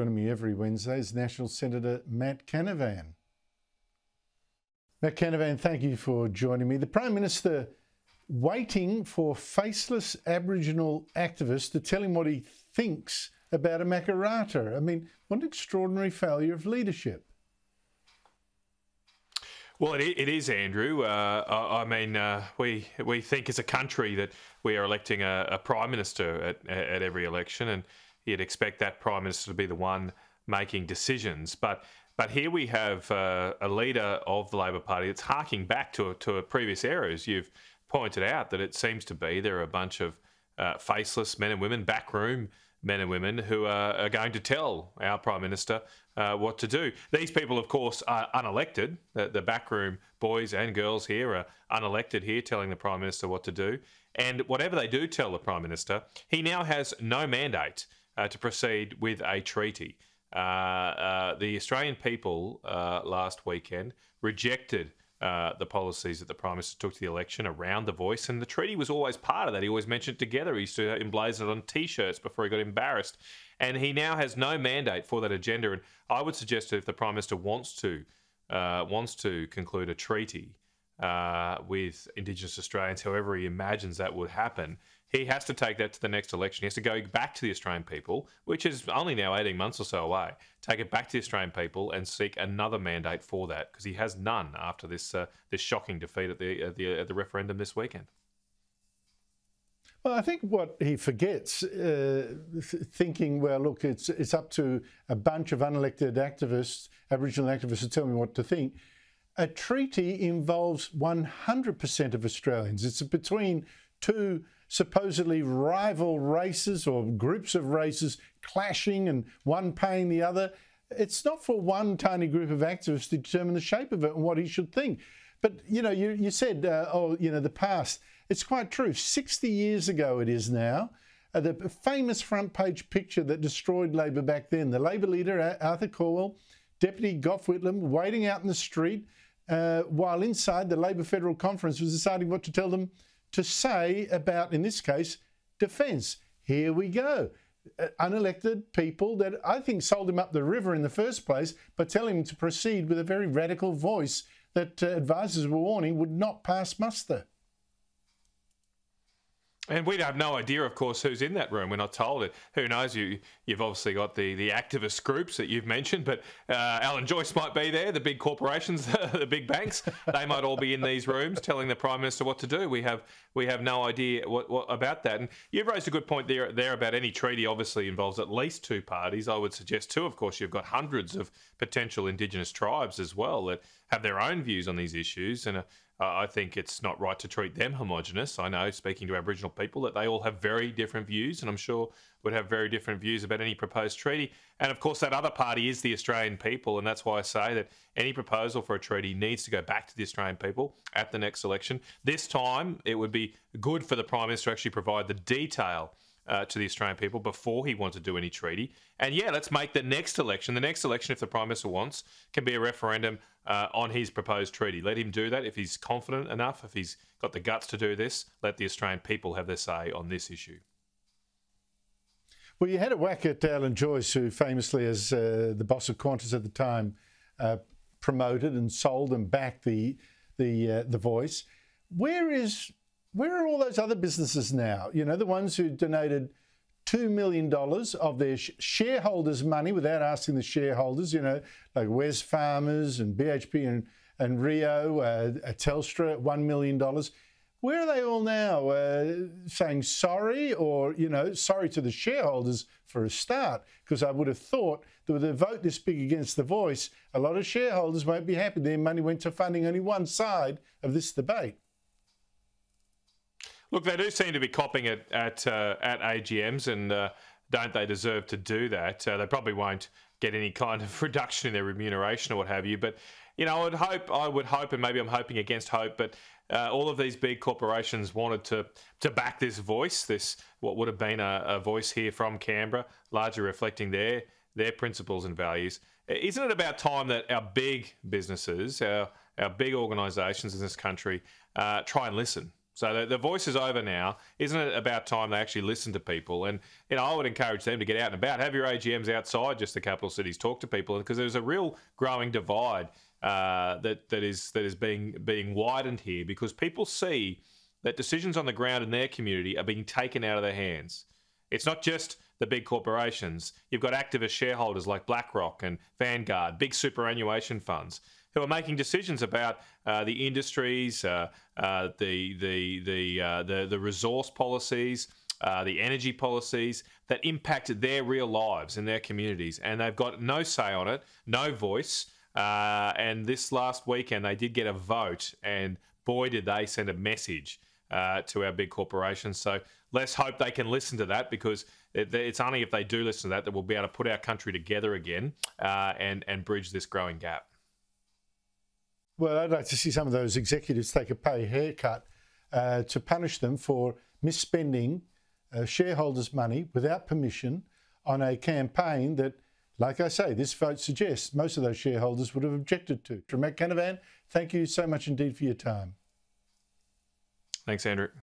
Joining me every Wednesday is National Senator Matt Canavan. Matt Canavan, thank you for joining me. The Prime Minister waiting for faceless Aboriginal activists to tell him what he thinks about a Makarrata. I mean, what an extraordinary failure of leadership. Well, it, it is, Andrew. Uh, I, I, mean, uh, we we think as a country that we are electing a, a prime minister at, at every election, and you'd expect that prime minister to be the one making decisions. But but here we have uh, a leader of the Labor Party that's harking back to to a previous era, as you've pointed out. That it seems to be there are a bunch of uh, faceless men and women, backroom men and women who are, are going to tell our Prime Minister uh, what to do. These people, of course, are unelected. The, the, backroom boys and girls here are unelected here, telling the Prime Minister what to do. And whatever they do tell the Prime Minister, he now has no mandate uh, to proceed with a treaty. Uh, uh the Australian people uh, last weekend rejected uh, the policies that the Prime Minister took to the election around the voice, and the treaty was always part of that. He always mentioned it together. He used to emblazon it on T-shirts before he got embarrassed, and he now has no mandate for that agenda. And I would suggest that if the Prime Minister wants to uh, wants to conclude a treaty uh, with Indigenous Australians, however he imagines that would happen, he has to take that to the next election. He has to go back to the Australian people, which is only now 18 months or so away, take it back to the Australian people and seek another mandate for that because he has none after this uh, this shocking defeat at the, at the, at the referendum this weekend. Well, I think what he forgets, uh, thinking, well, look, it's it's up to a bunch of unelected activists, Aboriginal activists, to tell me what to think. A treaty involves 100% of Australians. It's between two supposedly rival races or groups of races clashing and one paying the other. It's not for one tiny group of activists to determine the shape of it and what he should think. But, you know, you, you said, uh, oh, you know, the past. It's quite true. 60 years ago it is now. Uh, the famous front page picture that destroyed Labor back then. The Labor leader, Arthur Calwell, Deputy Gough Whitlam, waiting out in the street uh, while inside the Labor Federal Conference was deciding what to tell them to say about, in this case, defence. Here we go. Uh, unelected people that I think sold him up the river in the first place by telling him to proceed with a very radical voice that uh, advisors were warning would not pass muster. And we have no idea, of course, who's in that room. We're not told it. Who knows? You, you've obviously got the, the activist groups that you've mentioned, but uh, Alan Joyce might be there. The big corporations, the big banks, they might all be in these rooms telling the prime minister what to do. We have we have no idea what, what about that. And you've raised a good point there there about any treaty. Obviously, involves at least two parties. I would suggest two. Of course, you've got hundreds of potential Indigenous tribes as well that have their own views on these issues and. Uh, I think it's not right to treat them homogenous. I know, speaking to Aboriginal people, that they all have very different views, and I'm sure would have very different views about any proposed treaty. And of course, that other party is the Australian people, and that's why I say that any proposal for a treaty needs to go back to the Australian people at the next election. This time, it would be good for the Prime Minister to actually provide the detail uh, to the Australian people before he wants to do any treaty. And yeah, let's make the next election. The next election, if the Prime Minister wants, can be a referendum uh, on his proposed treaty. Let him do that if he's confident enough, if he's got the guts to do this. Let the Australian people have their say on this issue. Well, you had a whack at Alan Joyce, who famously, as uh, the boss of Qantas at the time, uh, promoted and sold and backed the the uh, the voice. Where is where are all those other businesses now? You know, the ones who donated $2 million of their shareholders' money without asking the shareholders, you know, like Wesfarmers and BHP and, and Rio, uh, Telstra, $1 million. Where are they all now? Uh, saying sorry or, you know, sorry to the shareholders for a start? Because I would have thought that with a vote this big against the voice, a lot of shareholders won't be happy their money went to funding only one side of this debate. Look, they do seem to be copping it at uh, at AGMs, and uh, don't they deserve to do that? Uh, they probably won't get any kind of reduction in their remuneration or what have you. But you know, I would hope, I would hope, and maybe I'm hoping against hope, but uh, all of these big corporations wanted to to back this voice, this what would have been a, a voice here from Canberra, largely reflecting their their principles and values. Isn't it about time that our big businesses, our our big organisations in this country, uh, try and listen So the, the voice is over now. Isn't it about time they actually listen to people? And you know, I would encourage them to get out and about, have your AGMs outside just the capital cities, talk to people, because there's a real growing divide uh, that that is that is being being widened here because people see that decisions on the ground in their community are being taken out of their hands. It's not just the big corporations. You've got activist shareholders like BlackRock and Vanguard, big superannuation funds who are making decisions about uh, the industries, uh, uh, the the the, uh, the the resource policies, uh, the energy policies that impact their real lives and their communities, and they've got no say on it, no voice. Uh, and this last weekend, they did get a vote, and boy, did they send a message to our big corporations. So let's hope they can listen to that because it's only if they do listen to that that we'll be able to put our country together again and and bridge this growing gap. Well, I'd like to see some of those executives take a pay haircut uh, to punish them for misspending uh, shareholders' money without permission on a campaign that, like I say, this vote suggests most of those shareholders would have objected to. Matt Canavan, thank you so much indeed for your time. Thanks, Andrew.